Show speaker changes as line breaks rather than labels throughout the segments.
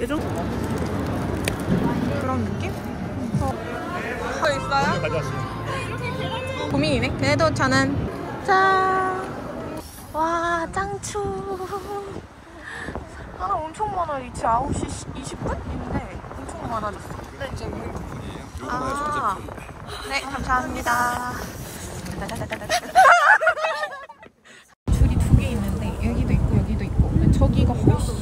예전 그런 느낌? 더 있어요?
가져왔습니다.
고민이네. 그래도 저는 짠. 와 짱추. 아 엄청 많아. 이제 9시 20분인데 엄청 많아졌어. 이제 아, 네 감사합니다. 줄이 두 개 있는데 여기도 있고 여기도 있고 저기가 훨씬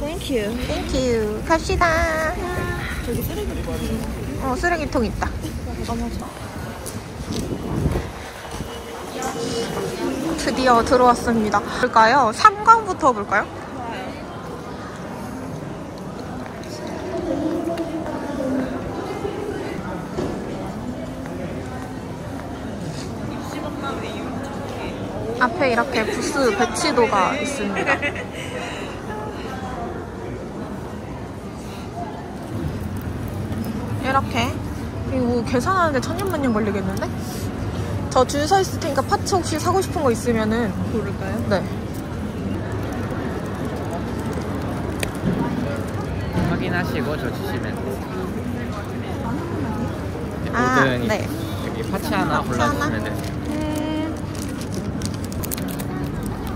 땡큐.
땡큐. 갑시다.
저기 쓰레기
어 쓰레기통 있다. 드디어 들어왔습니다. 볼까요? 3강부터 볼까요? 앞에 이렇게 부스 배치도가 있습니다. 이렇게 이거 계산하는데 천년만년 걸리겠는데? 저 줄 서 있을 테니까 파츠 혹시 사고 싶은 거 있으면은
고를까요?
네
확인하시고 저 주시면 돼요.
아, 네.
여기 파츠 하나? 골라주시면 돼요.
음,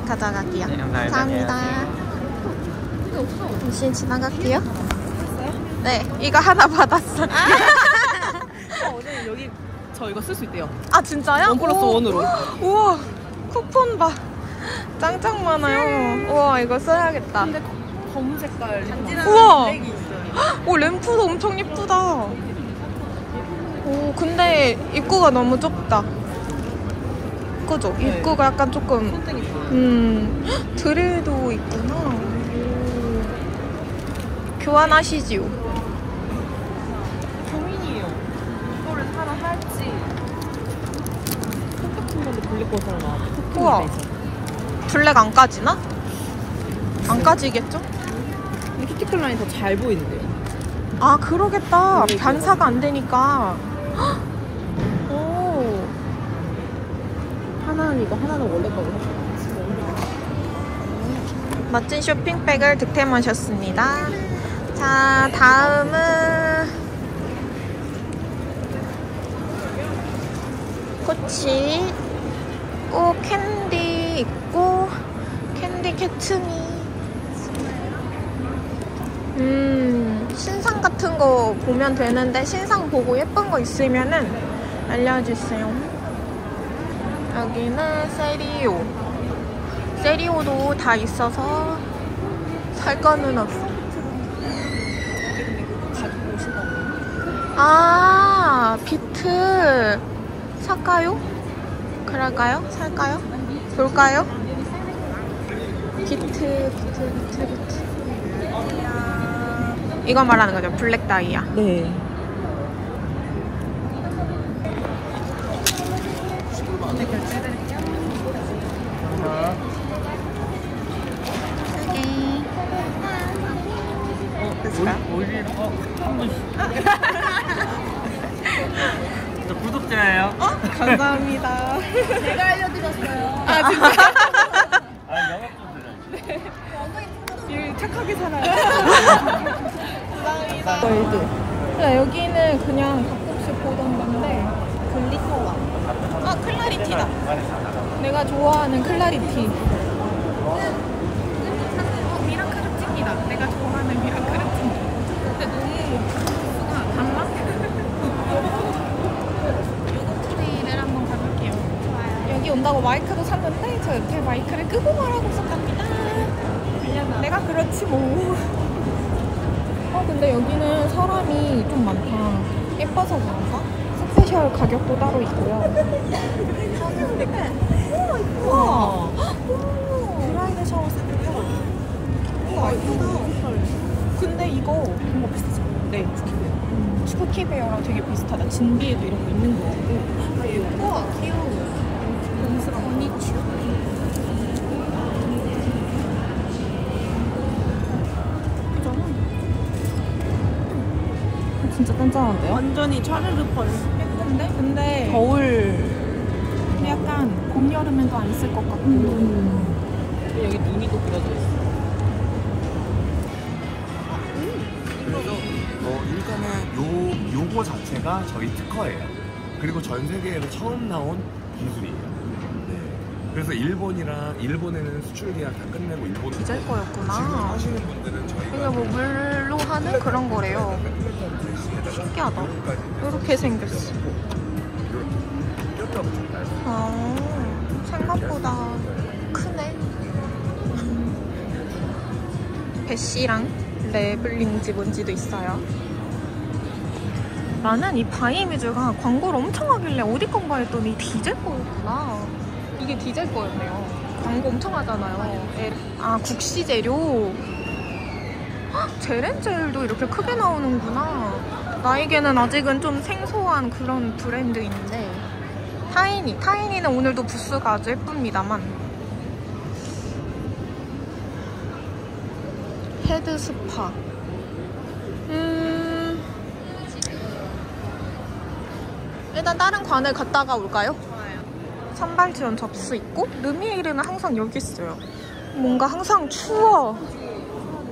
가져갈게요.
네, 감사합니다.
잠시 지나갈게요. 네, 이거 하나 받았어.
어, 오늘 여기 저 이거 쓸 수 있대요.
아 진짜요?
원 플러스
오.
원으로.
우와, 쿠폰 봐. 짱짱 많아요. 우와, 이거 써야겠다.
근데 검은 색깔
우와. 오 램프도 엄청 예쁘다. 오 근데 입구가 너무 좁다. 그죠?
네.
입구가 약간 조금. 음 헉, 드레도 있구나. 오. 교환하시지요.
이거를 사라 할지. 사라 나왔네.
우와. 블랙 안 까지나? 안 까지겠죠?
근데 키티클 라인 더 잘 보이는데요.
아 그러겠다.
네,
반사가 안 되니까. 헉. 오.
하나는 이거, 하나는 원래 거고.
멋진 쇼핑백을 득템하셨습니다. 자, 다음은 코치 있고 캔디 있고 캔디 캐츠미 음 신상 같은 거 보면 되는데 신상 보고 예쁜 거 있으면은 알려주세요. 여기는 세리오 세리오도 다 있어서 살 거는 없어. 아, 비트 살까요? 그럴까요? 살까요? 볼까요? 비트, 비트, 비트, 비트. 이거 말하는 거죠? 블랙 다이아.
네.
오일 어, 한 분씩. 저 구독자예요.
감사합니다.
제가 알려드렸어요.
아, 진짜?
아, 영업 좀 들어요.
일 착하게 살아요. 감사합니다. 월드. 자, 여기는 그냥 가끔씩 보던 건데 glitter와 아 클라리티다. 내가 좋아하는 클라리티. 어, 미라클루티입니다. 내가 좋아하는 미라클루티. 근데 너무 간다고 마이크도 샀는데 저 옆에 마이크를 끄고 말하고 있었답니다. 내가 그렇지 뭐. 어, 근데 여기는 사람이 좀 많다. 예뻐서 그런가? special 가격도 따로 있고요. 우와 드라이드 샤워 세트 우와 이쁘다. 근데 이거 뭔가 비슷하지
네
음. 스키베어 스키베어랑 되게 비슷하다. 진비에도 이런 거 있는 거 같고. 아, 예뻐 귀여워. 단짠한데요?
완전히 촬영급한
예쁜데? 근데
겨울.
약간 봄, 여름에도 안쓸 것 같고.
여기 눈이 또 그려져 있어.
그래서 어, 일단은 요 요거 자체가 저희 특허예요. 그리고 전 세계에서 처음 나온 기술이에요. 네. 그래서 일본이랑 일본에는 수출 계약 다 끝내고 일본
디젤
지금
거였구나.
하시는 분들은 저희가
이게 뭐 물로 하는 그런 거래요. 신기하다. 이렇게 생겼어. 아, 생각보다 크네. 배씨랑 레블링지 뭔지도 있어요. 나는 이 바이뮤즈가 광고를 엄청 하길래 어디 건가 했더니 디젤 거였구나. 이게 디젤 거였네요. 광고 엄청 하잖아요. 에- 아, 국시 재료. 헉, 제렌젤도 이렇게 크게 나오는구나. 나에게는 아직은 좀 생소한 그런 브랜드인데. 타이니. 타이니는 오늘도 부스가 아주 예쁩니다만. 헤드 스파. 음. 일단 다른 관을 갔다가 올까요? 선발 지원 접수 있고 르미에르는 항상 여기 있어요. 뭔가 항상 추워.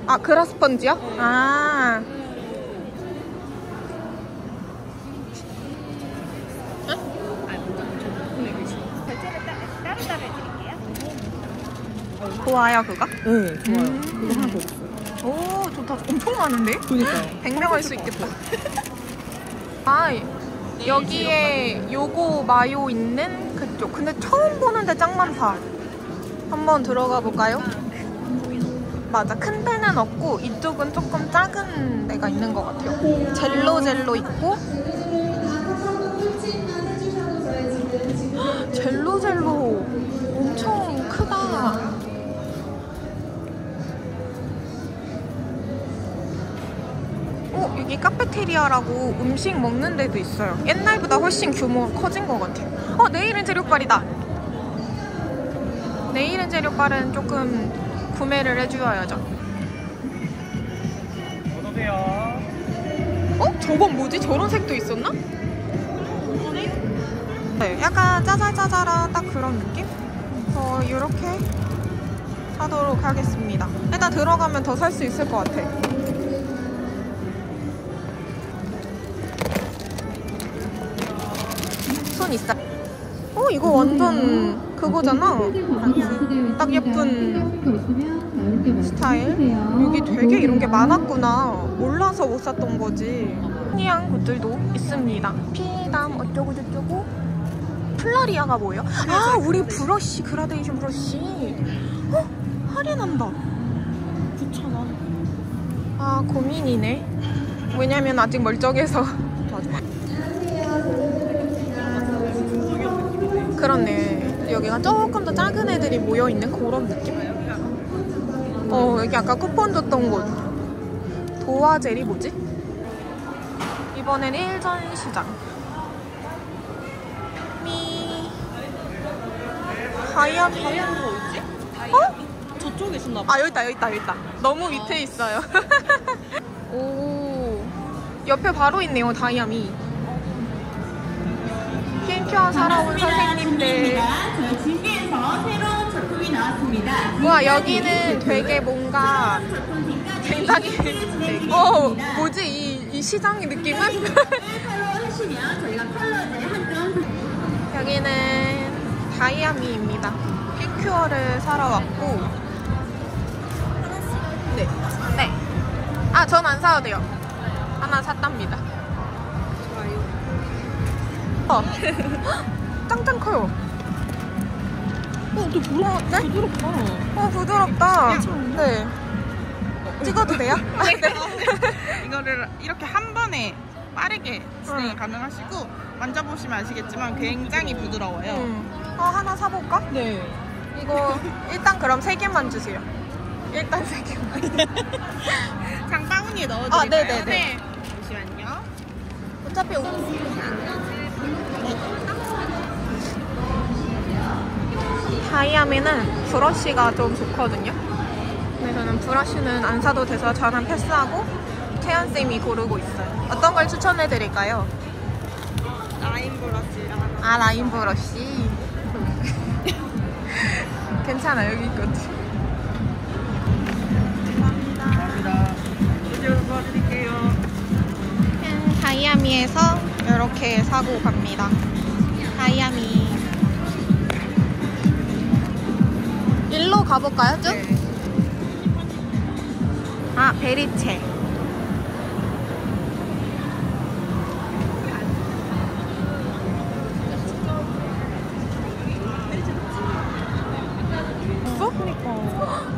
아 그라스펀지요? 아. 좋아요 그거?
네, 좋아요.
음.
이거 하나 더 있어요.
오 좋다. 엄청 많은데?
그니까요.
100명 할 수 있겠다. 아, 여기에 요거 마요 있는 그쪽. 근데 처음 보는데 짱 많다. 한번 들어가 볼까요? 맞아. 큰 데는 없고 이쪽은 조금 작은 데가 있는 것 같아요. 젤로 젤로 있고 헉, 젤로 젤로 엄청 크다. 여기 카페테리아라고 음식 먹는 데도 있어요. 옛날보다 훨씬 규모가 커진 것 같아요. 어, 내일은 재료빨이다. 내일은 재료빨은 조금 구매를 해주어야죠.
어서오세요.
어? 저건 뭐지? 저런 색도 있었나? 네, 약간 짜잘짜잘한 딱 그런 느낌? 어, 이렇게 사도록 하겠습니다. 일단 들어가면 더 살 수 있을 것 같아. 손 있어. 어, 이거 완전 그거잖아. 딱 예쁜 스타일. 여기 되게 이런 게 많았구나. 몰라서 못 샀던 거지. 흔히한 곳들도 있습니다. 피담 어쩌고 저쩌고. 플라리아가 뭐예요? 아, 우리 브러쉬, 그라데이션 브러쉬. 어? 할인한다.
9,000원.
아, 고민이네. 왜냐면 아직 멀쩡해서. 그렇네. 여기가 조금 더 작은 애들이 모여있는 그런 느낌? 어, 여기 아까 쿠폰 줬던 곳. 도화젤이 뭐지? 이번엔 일전 시장. 미. 하얀, 하얀 거 있지? 어?
저쪽에 있었나 봐.
아, 여기 있다, 여기 있다, 여기 있다. 너무 밑에 있어요. 오. 옆에 바로 있네요, 다이아미. 킹큐어 살아온 선생님들. 와, 여기는 되게 뭔가 굉장히, 어, 뭐지, 이, 이 시장의 느낌은? 여기는 다이아미입니다. 킹큐어를 사러 왔고. 네. 네. 아, 전 안 사도 돼요. 하나 샀답니다. 어. 짱짱 커요.
어, 또 부러,
네?
부드럽다.
어, 부드럽다. 네. 찍어도 돼요? 네.
이거를 이렇게 한 번에 빠르게 진행이
응.
가능하시고 만져보시면 아시겠지만 굉장히 부드러워요.
음. 어, 하나 사볼까?
네.
이거 일단 그럼 세 개만 주세요. 일단 세 개만.
장바구니에 넣어드릴까요?
아, 네네네.
잠시만요.
어차피 오- 다이아미는 브러쉬가 좀 좋거든요. 근데 저는 브러쉬는 안 사도 돼서 저는 패스하고 태연쌤이 고르고 있어요. 어떤 걸 추천해 드릴까요?
라인 브러쉬를 하나.
아, 라인 브러쉬. 괜찮아, 여기 있거든.
감사합니다.
이쪽으로 도와드릴게요.
음, 다이아미에서 이렇게 사고 갑니다. 다이아미. 일로 가볼까요, 쭉?
네.
아, 베리체. 어? 어?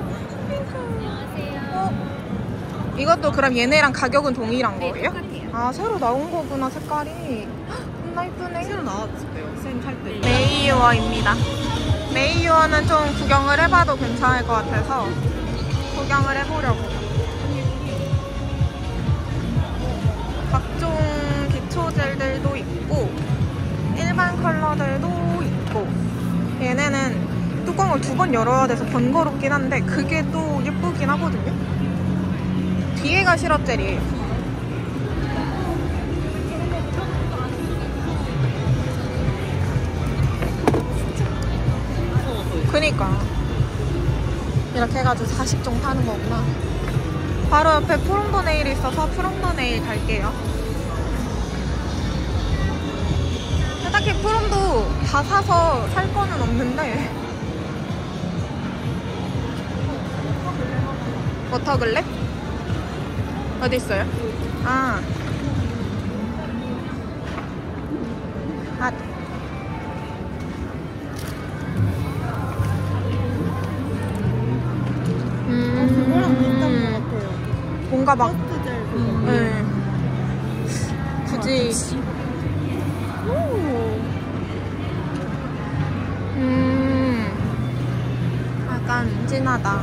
이것도 그럼 얘네랑 가격은 동일한 거예요? 아, 새로 나온 거구나, 색깔이. 헉, 겁나 이쁘네.
새로 나왔어요. 쌤살 때.
메이유어입니다. 메이유어는 좀 구경을 해봐도 괜찮을 것 같아서 구경을 해보려고. 각종 기초 젤들도 있고 일반 컬러들도 있고 얘네는 뚜껑을 두 번 열어야 돼서 번거롭긴 한데 그게 또 예쁘긴 하거든요. 뒤에가 시럽 젤이에요. 그니까 이렇게 해가지고 40종 파는 거구나 바로 옆에 프롬더네일이 있어서 프롬더네일 갈게요 딱히 프롬도 다 사서 살 거는 없는데 워터글랩? 어디 있어요? 아. 아, 뭔가 막.
그거.
네. 굳이. 오. 음. 약간 진하다.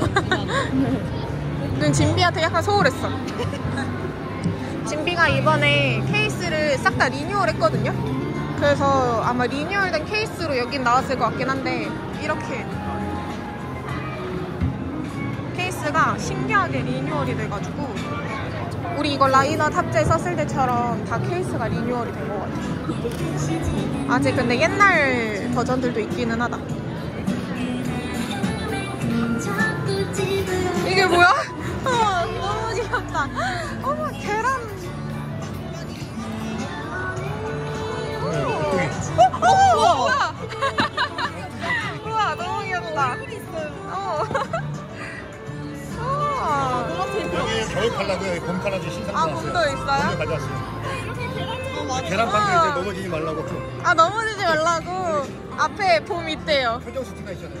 눈 진비한테 약간 소홀했어. 진비가 이번에 케이스를 싹 다 리뉴얼 했거든요? 그래서 아마 리뉴얼된 케이스로 여긴 나왔을 것 같긴 한데 이렇게 케이스가 신기하게 리뉴얼이 돼가지고 우리 이거 라이너 탑재 썼을 때처럼 다 케이스가 리뉴얼이 된 것 같아. 아직 근데 옛날 버전들도 있기는 하다. 이게 뭐야? 어, 너무 귀엽다. 어머 계
여기 겨울 칼라고요. 봄 칼라 주신
아, 봄도 있어요?
봄도 가져왔어요.
어,
계란 판도 이제 넘어지지 말라고
아 넘어지지 말라고 앞에 봄 있대요.
표정 수트가 있잖아요.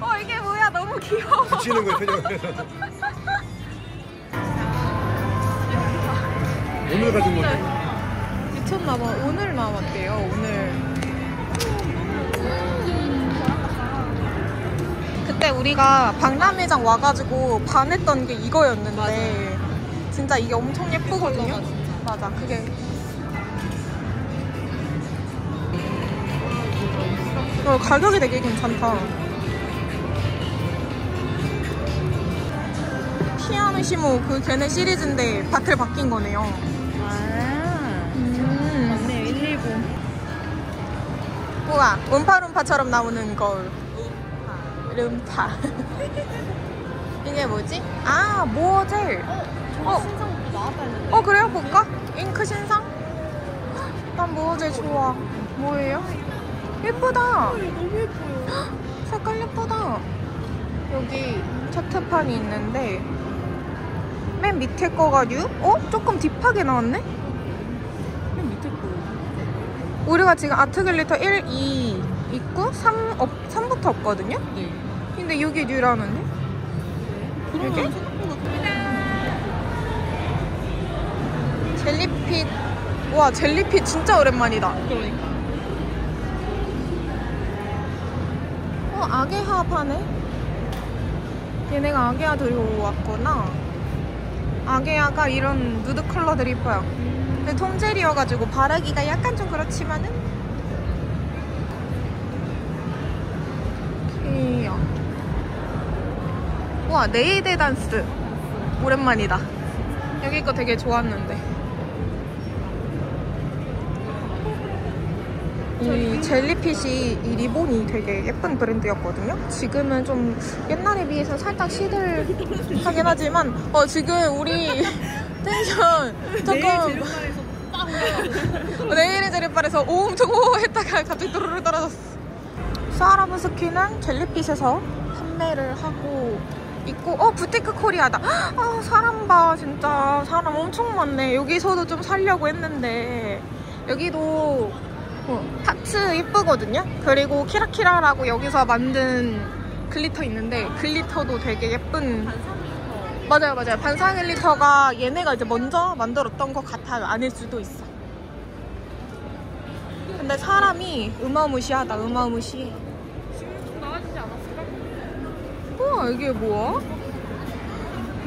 어 이게 뭐야 너무 귀여워.
붙이는 거예요, 표정을. 오늘 가진 건데.
미쳤나봐 오늘 나왔대요 오늘. 그때 우리가 박람회장 와가지고 반했던 게 이거였는데 진짜 이게 엄청 예쁘거든요. 맞아 그게. 어, 가격이 되게 괜찮다. 피아노시모 그 걔네 시리즈인데 바틀 바뀐 거네요.
아,
음.
맞네. 119.
우와, 음파룸파처럼 나오는 거울. 룸파. 이게 뭐지? 아, 모어젤. 어,
신상 나왔다 했는데.
어, 그래요? 볼까? 잉크 신상? 난 모어젤 좋아. 뭐예요? 예쁘다.
너무 예뻐요.
색깔 예쁘다. 여기 차트판이 있는데, 맨 밑에 거가 new? 어? 조금 deep하게 나왔네?
맨 밑에 거.
우리가 지금 아트 glitter 1, 2 있고 3, 없, 3부터 없거든요?
네.
근데 여기 new라는데?
생각보다
젤리핏. 와, 젤리핏 진짜 오랜만이다.
그러니까.
어, 아게하 파네? 얘네가 아게하 들고 왔구나. 아게아가 이런 누드 컬러들이 이뻐요. 근데 톰젤이어가지고 바르기가 약간 좀 그렇지만은 귀여워. 우와 네이데 단스 오랜만이다. 여기 거 되게 좋았는데. 이 젤리핏이 이 리본이 되게 예쁜 브랜드였거든요. 지금은 좀 옛날에 비해서 살짝 시들하긴 하지만 어 지금 우리 텐션 조금. 내일의 제리빨에서 오 엄청 오 했다가 갑자기 또르르 떨어졌어. 사라브스키는 젤리핏에서 판매를 하고 있고 어 부티크 코리아다. 아 사람 봐 진짜 사람 엄청 많네. 여기서도 좀 살려고 했는데 여기도 어, 파츠 이쁘거든요. 그리고 키라키라라고 여기서 만든 glitter 있는데 glitter도 되게 예쁜 맞아요 맞아요 반사 glitter가 얘네가 이제 먼저 만들었던 것 같아요 아닐 수도 있어 근데 사람이 어마무시하다 어마무시해
지금 좀 나아지지 않았을까?
우와 이게 뭐야?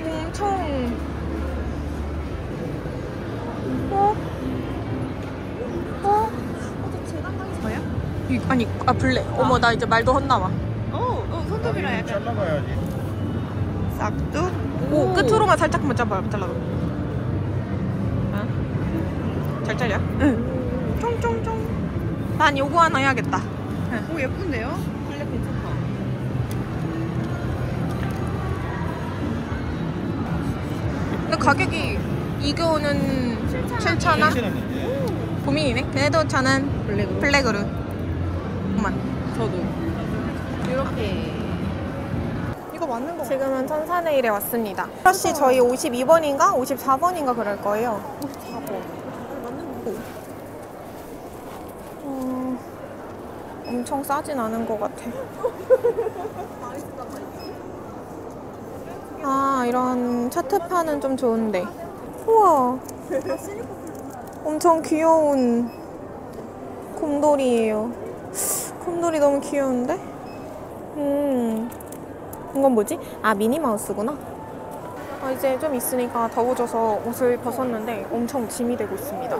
엄청 어? 어?
저요?
이, 아니 아 블랙 어머 나 이제 말도 헛나와
어, 어 손톱이라 약간.
잘라봐야지.
싹둑 오,
오.
끝으로만 살짝만 잘라요 잘라도 어? 잘 잘려? 응 쫑쫑쫑 난 요거 하나 해야겠다
오 예쁜데요?
근데 가격이 이거는 7,000원? 고민이네. 그래도 저는
블랙으로.
블랙으로. 그만.
저도. 이렇게.
이거 맞는 거 지금은 천사네일에 왔습니다. 사실 저희 52번인가? 54번인가 그럴 거예요. 54번. 어, 엄청 싸진 않은 것 같아 아 이런 차트판은 좀 좋은데. 우와. 엄청 귀여운 곰돌이에요. 곰돌이 너무 귀여운데? 음 이건 뭐지? 아 미니마우스구나. 아, 이제 좀 있으니까 더워져서 옷을 벗었는데 엄청 짐이 되고 있습니다.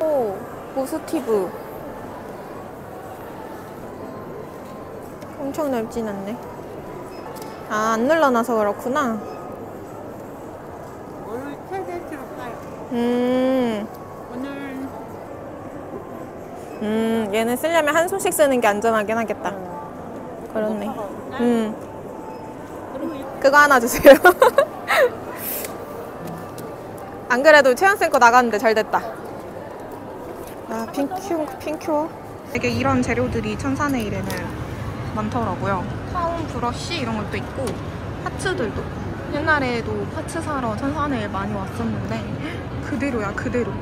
오 모스티브. 엄청 넓진 않네 아 안 눌러놔서 그렇구나.
오늘 최대치로 싸요.
음,
오늘
음 얘는 쓰려면 한 손씩 쓰는 게 안전하긴 하겠다. 그렇네. 음. 그거 하나 주세요. 안 그래도 채연쌤 거 나갔는데 잘 됐다. 아 핑큐 핑큐 되게 이런 재료들이 천사네일에는 많더라고요 파운 브러쉬 이런 것도 있고 파츠들도. 옛날에도 파츠 사러 천사네일 많이 왔었는데 그대로야 그대로.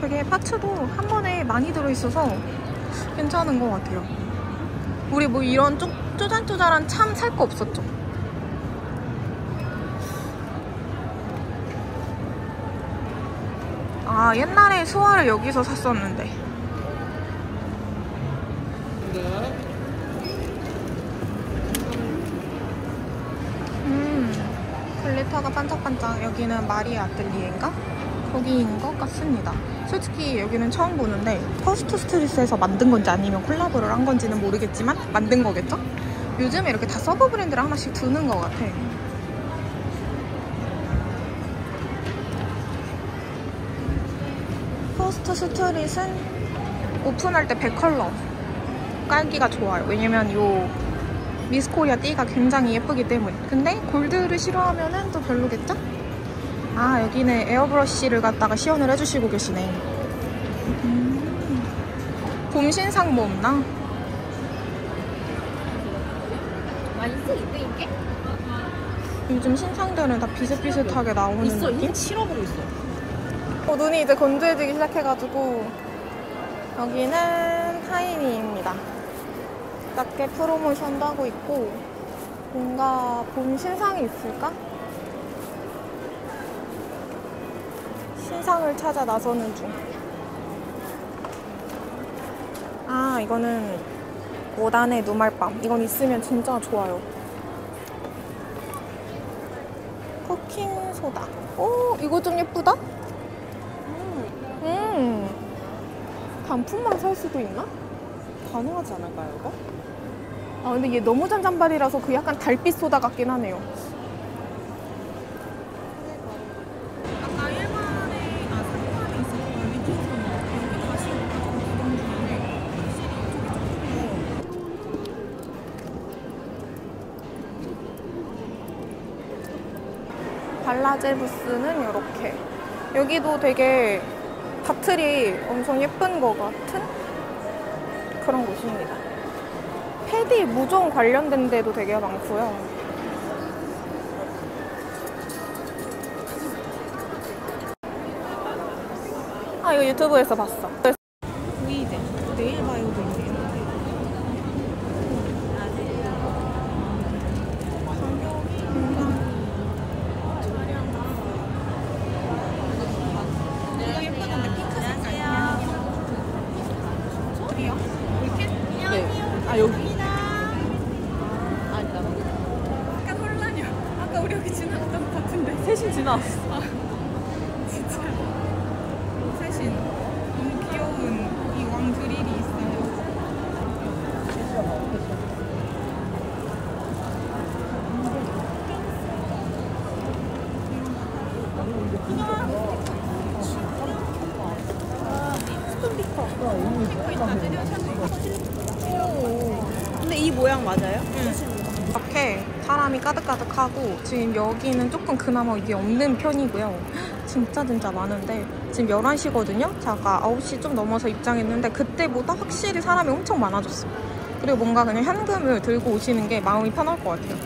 되게 파츠도 한 번에 많이 들어있어서 괜찮은 것 같아요. 우리 뭐 이런 쪼, 쪼잔쪼잔한 참 살 거 없었죠? 아 옛날에 수화를 여기서 샀었는데 glitter가 반짝반짝 여기는 마리아 아틀리에인가? 거기인 것 같습니다 솔직히 여기는 처음 보는데 퍼스트 스트리트에서 만든 건지 아니면 콜라보를 한 건지는 모르겠지만 만든 거겠죠? 요즘에 이렇게 다 서브 브랜드를 하나씩 두는 것 같아 퍼스트 스트릿은 오픈할 때 100컬러 깔기가 좋아요. 왜냐면 요 미스코리아 띠가 굉장히 예쁘기 때문에. 근데 골드를 싫어하면 은 또 별로겠죠? 아 여기는 에어브러쉬를 갖다가 시연을 해주시고 계시네. 음. 봄 신상 뭐 없나?
맛있어 이게 이게?
요즘 신상들은 다 비슷비슷하게 나오는
있어
느낌?
실업으로 있어.
어, 눈이 이제 건조해지기 시작해가지고 여기는 하이미입니다. 낮게 프로모션도 하고 있고 뭔가 봄 신상이 있을까? 신상을 찾아 나서는 중. 아 이거는 고단의 누말밤. 이건 있으면 진짜 좋아요. 쿠킹 소다. 오, 이거 좀 예쁘다? 음. 단품만 살 수도 있나?
가능하지 않을까요, 이거?
아, 근데 얘 너무 잔잔바리라서 그 약간 달빛 소다 같긴 하네요. 아까 1만에, 아, 3만에 있었던 리조트는 여기 다시 오가지고 구경 중인데, 확실히 이쪽이 조금 더. 발라제 부스는 이렇게. 여기도 되게 바틀이 엄청 예쁜 것 같은 그런 곳입니다. 패디 무종 관련된 데도 되게 많고요. 아 이거 유튜브에서 봤어.
보이대. 네일 바이오도 있네
사람이 가득가득하고 지금 여기는 조금 그나마 이게 없는 편이고요. 진짜 진짜 많은데 지금 11시거든요. 제가 9시 좀 넘어서 입장했는데 그때보다 확실히 사람이 엄청 많아졌어요. 그리고 뭔가 그냥 현금을 들고 오시는 게 마음이 편할 것 같아요.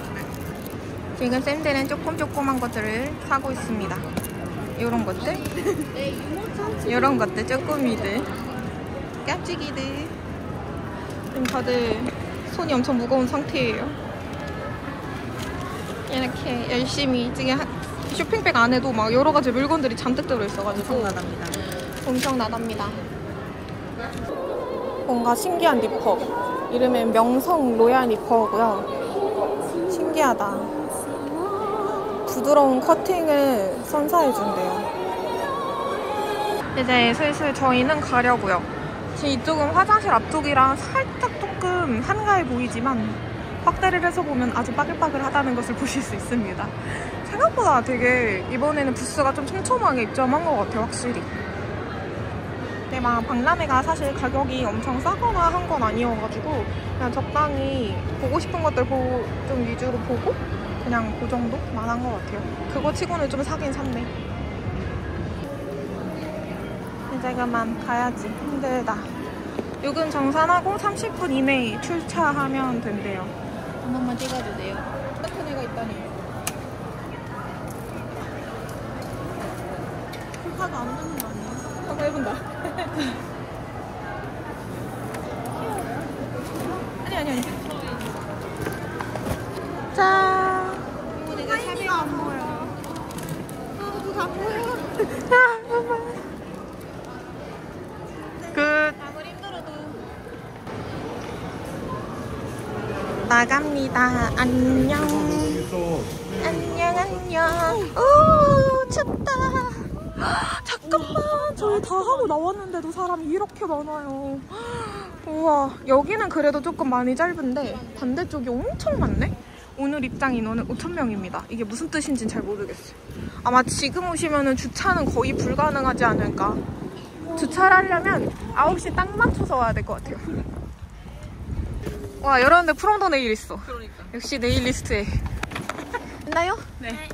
지금 쌤들은 조금 조그만 것들을 사고 있습니다. 이런 것들. 이런 것들 조금이들. 깜찍이들. 지금 다들 손이 엄청 무거운 상태예요. 이렇게 열심히 한- 쇼핑백 안에도 막 여러 가지 물건들이 잔뜩 들어있어가지고
엄청 나답니다.
엄청 나답니다. 뭔가 신기한 니퍼. 이름은 명성 로얄 니퍼고요. 신기하다. 부드러운 커팅을 선사해준대요. 이제 슬슬 저희는 가려고요. 지금 이쪽은 화장실 앞쪽이라 살짝 조금 한가해 보이지만 확대를 해서 보면 아주 빠글빠글하다는 것을 보실 수 있습니다. 생각보다 되게 이번에는 부스가 좀 촘촘하게 입점한 것 같아요, 확실히. 근데 막 박람회가 사실 가격이 엄청 싸거나 한 건 아니어가지고 그냥 적당히 보고 싶은 것들 보, 좀 위주로 보고 그냥 그 정도만 한 것 같아요. 그거 치고는 좀 사긴 샀네. 이제 그만 가야지. 힘들다. 요금 정산하고 30분 이내에 출차하면 된대요.
한 번만 찍어도 돼
나갑니다. 안녕. 안녕 안녕. 오 춥다. 잠깐만 저희 다 하고 나왔는데도 사람이 이렇게 많아요. 우와 여기는 그래도 조금 많이 짧은데 반대쪽이 엄청 많네. 오늘 입장 인원은 5천 명입니다. 이게 무슨 뜻인지는 잘 모르겠어요. 아마 지금 오시면은 주차는 거의 불가능하지 않을까. 주차를 하려면 9시 딱 맞춰서 와야 될 것 같아요. 와 여러분들 프롬더 네일 있어.
그러니까.
역시 네일리스트에. 됐나요?
네.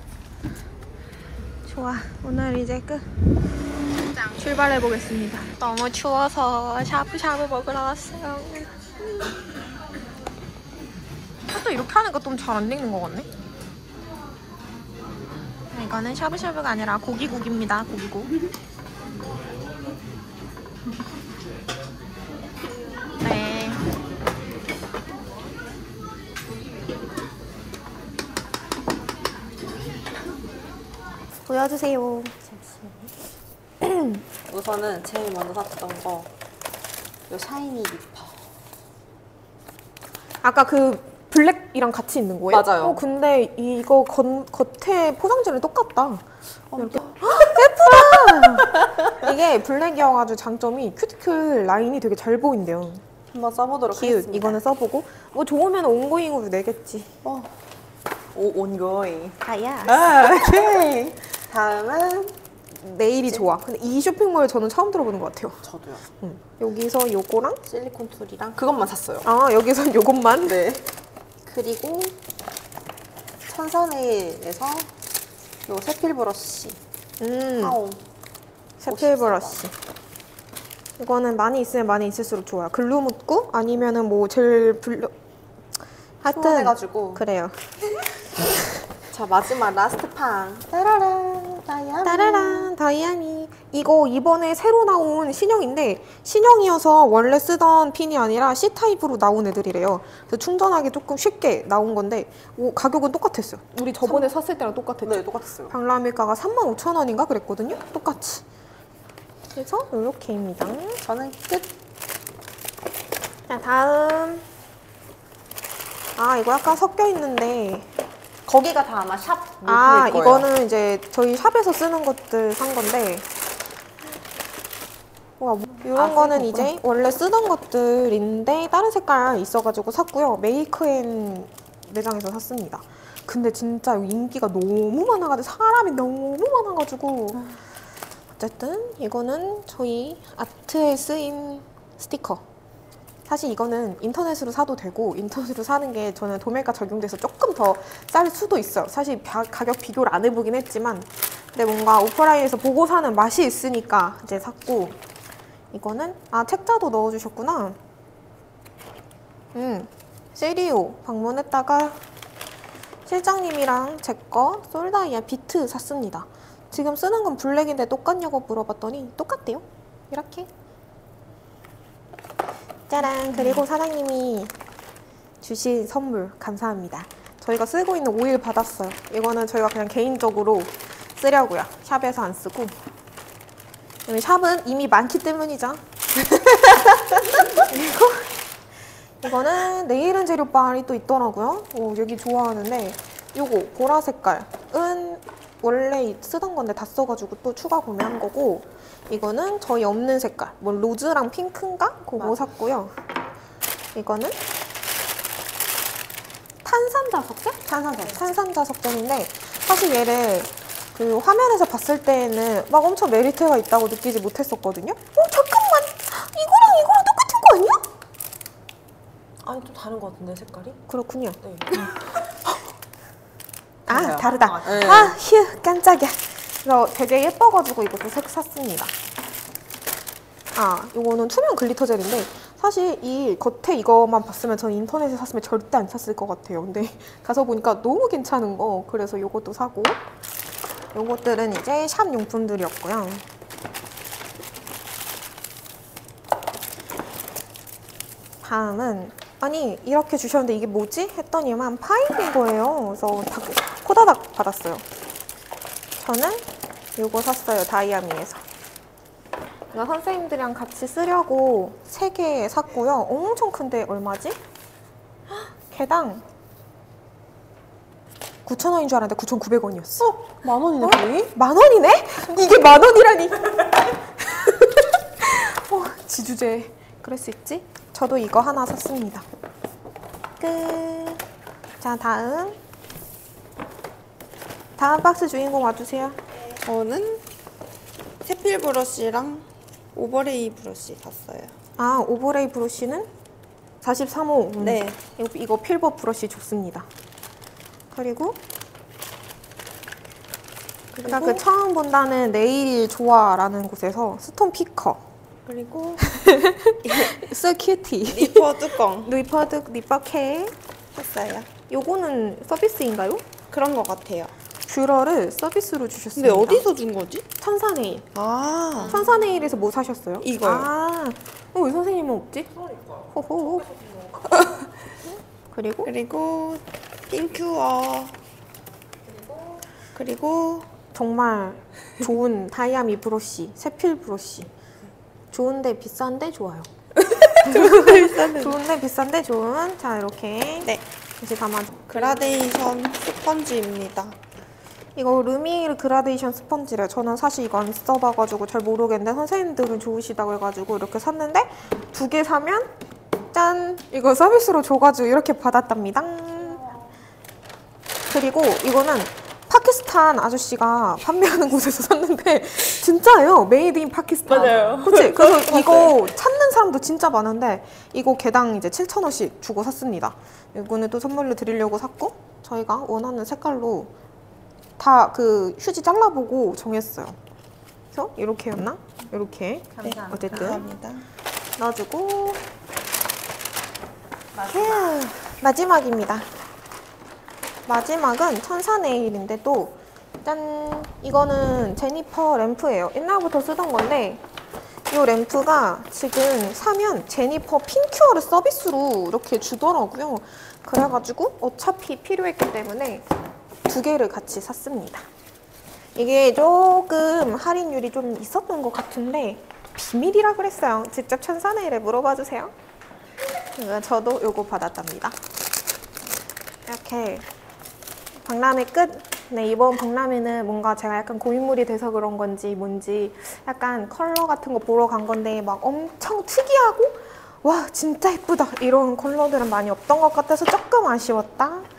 좋아. 오늘 이제 끝. 출발해 보겠습니다. 너무 추워서 샤브샤브 먹으러 왔어요. 또 이렇게 하니까 좀 잘 안 익는 것 같네. 이거는 샤브샤브가 아니라 고기국입니다. 고기국. 보여주세요.
우선은 제일 먼저 샀던 거. 요 샤이니 리퍼.
아까 그 블랙이랑 같이 있는 거예요?
맞아요.
어, 근데 이거 겉, 겉에 포장지랑 똑같다. 이렇게. 예쁘다! 이게 블랙이어가지고 장점이 큐티클 라인이 되게 잘 보인대요.
한번 써보도록
기웃.
하겠습니다.
이거는 써보고. 뭐 좋으면 ongoing으로 내겠지.
어. 오 온거이.
다야.
아 오케이. 다음은
네일이 좋아. 근데 이 쇼핑몰 저는 처음 들어보는 것 같아요.
저도요.
응. 여기서 요거랑,
실리콘 tool이랑 그것만 샀어요.
아, 여기서 요것만.
네. 그리고 천사네일에서 요 세필 브러쉬.
음.
아오.
세필 브러쉬. 이거는 많이 있으면 많이 있을수록 좋아요. glue 묻고 아니면은 뭐 젤 블러 하여튼
시원해가지고.
그래요.
자 마지막 last 판. 따라란 다이아몬드.
따라란 다이아미 이거 이번에 새로 나온 신형인데 신형이어서 원래 쓰던 핀이 아니라 C 타입으로 나온 애들이래요. 그래서 충전하기 조금 쉽게 나온 건데 오, 가격은 똑같았어요. 우리 저번에 샀을 때랑 똑같았죠.
네 똑같았어요.
박람회가가 35,000원인가 그랬거든요. 똑같이. 그래서 이렇게입니다.
저는 끝.
자 다음 아 이거 약간 섞여 있는데
거기가 다 아마
샵아
물품일 거예요.
이거는 이제 저희 샵에서 쓰는 것들 산 건데. 와 이런
아,
거는. 이제 원래 쓰던 것들인데 다른 색깔 있어가지고 샀고요. 메이크앤 매장에서 샀습니다. 근데 진짜 인기가 너무 많아가지고 사람이 너무 많아가지고. 어쨌든 이거는 저희 아트에 쓰인 스티커 사실 이거는 인터넷으로 사도 되고 인터넷으로 사는 게 저는 도매가 적용돼서 조금 더 쌀 수도 있어요. 사실 가- 가격 비교를 안 해보긴 했지만 근데 뭔가 오프라인에서 보고 사는 맛이 있으니까 이제 샀고 이거는 아 책자도 넣어주셨구나. 음 세리오 방문했다가 실장님이랑 제 거 솔다이아 비트 샀습니다. 지금 쓰는 건 블랙인데 똑같냐고 물어봤더니 똑같대요. 이렇게 짜란 그리고 사장님이 주신 선물 감사합니다. 저희가 쓰고 있는 오일 받았어요. 이거는 저희가 그냥 개인적으로 쓰려고요. 샵에서 안 쓰고. 샵은 이미 많기 때문이죠. 그리고 이거는 네일은 재료빨이 또 있더라고요. 오, 여기 좋아하는데 요거 보라 색깔은 원래 쓰던 건데 다 써가지고 또 추가 구매한 거고 이거는 저희 없는 색깔 뭐 로즈랑 핑크인가? 그거
맞아.
샀고요 이거는 탄산 자석제?
탄산 자석제.
탄산 자석제인데 사실 얘를 그 화면에서 봤을 때는 막 엄청 메리트가 있다고 느끼지 못했었거든요 어 잠깐만 이거랑 이거랑 똑같은 거 아니야?
아니 좀 다른 것 같은데 색깔이?
그렇군요
네.
아. 다르다.
아, 네.
아 휴 깜짝이야. 그래서 되게 예뻐가지고 이것도 색 샀습니다. 아 이거는 투명 glitter 젤인데 사실 이 겉에 이거만 봤으면 저는 인터넷에 샀으면 절대 안 샀을 것 같아요. 근데 가서 보니까 너무 괜찮은 거 그래서 이것도 사고 요것들은 이제 샵 용품들이었고요. 다음은 아니 이렇게 주셨는데 이게 뭐지? 했더니만 파일인 거예요. 그래서 다 코다닥 받았어요. 저는 요거 샀어요. 다이아미에서. 이거 선생님들이랑 같이 쓰려고 3개 샀고요. 엄청 큰데 얼마지? 헉, 개당 9,000원인 줄 알았는데 9,900원이었어.
만 원이네 거의?
만 원이네? 이게 만 원이라니. 어, 지주제. 그럴 수 있지? 저도 이거 하나 샀습니다. 끝. 자, 다음. 다음 박스 주인공 와주세요.
저는 세필 브러쉬랑 overlay 브러쉬 샀어요.
아, overlay 브러쉬는 43호. 음.
네.
이거, 이거 filbert 브러쉬 좋습니다. 그리고 제가 그 처음 본다는 네일이 좋아라는 곳에서 stone picker,
그리고
스 큐티,
리퍼 뚜껑
리퍼드 리퍼케.
샀어요.
요거는 서비스인가요?
그런 것 같아요.
뷰러를 서비스로
근데
주셨습니다.
어디서 준 거지?
천사네일.
아,
천사네일에서 뭐 사셨어요?
이거요.
아, 어, 왜 선생님은 없지? 호호. 그리고
그리고 핑크워. 그리고
정말 좋은 다이아미 브러쉬, 세필 브러쉬. 좋은데 비싼데 좋아요.
좋은데 비싼데.
좋은데 비싼데 좋은. 자 이렇게
네.
다시 담아줘.
그라데이션 스펀지입니다.
이거 르미르 그라데이션 스펀지래. 저는 사실 이거 안 써봐가지고 잘 모르겠는데 선생님들은 좋으시다고 해가지고 이렇게 샀는데 두 개 사면 짠 이거 서비스로 줘가지고 이렇게 받았답니다. 그리고 이거는 파키스탄 아저씨가 판매하는 곳에서 샀는데 진짜예요. Made in Pakistan.
맞아요.
그치? 그래서 이거 찾는 사람도 진짜 많은데 이거 개당 이제 7,000원씩 주고 샀습니다. 이거는 또 선물로 드리려고 샀고 저희가 원하는 색깔로 다 그 휴지 잘라보고 정했어요. 그래서 이렇게였나? 이렇게. 네, 어쨌든
감사합니다.
넣어주고 휴, 마지막입니다. 마지막은 천사네일인데 또 짠! 이거는 제니퍼 램프예요. 옛날부터 쓰던 건데 이 램프가 지금 사면 제니퍼 핑큐어를 서비스로 이렇게 주더라고요. 그래가지고 어차피 필요했기 때문에 두 개를 같이 샀습니다. 이게 조금 할인율이 좀 있었던 것 같은데 비밀이라 그랬어요. 직접 천사네일에 물어봐 주세요. 저도 요거 받았답니다. 이렇게 박람회 끝. 네, 이번 박람회는 뭔가 제가 약간 고인물이 돼서 그런 건지 뭔지 약간 컬러 같은 거 보러 간 건데 막 엄청 특이하고 와 진짜 예쁘다 이런 컬러들은 많이 없던 것 같아서 조금 아쉬웠다.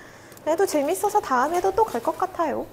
그래도 재밌어서 다음에도 또 갈 것 같아요.